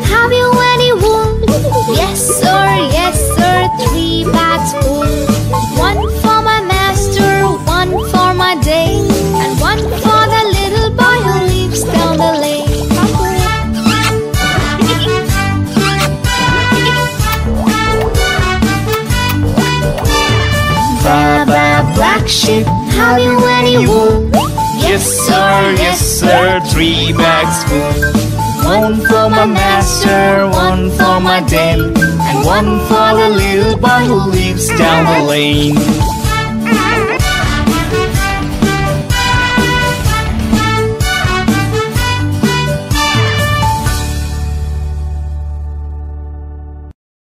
Have you any wool? Yes sir, yes sir, three bags full. One for my master, one for my dame, and one for the little boy who lives down the lane. Baba black sheep, have you any wool? Yes sir, yes sir, three bags full. One for my master, one for my dame, and one for the little boy who lives down the lane.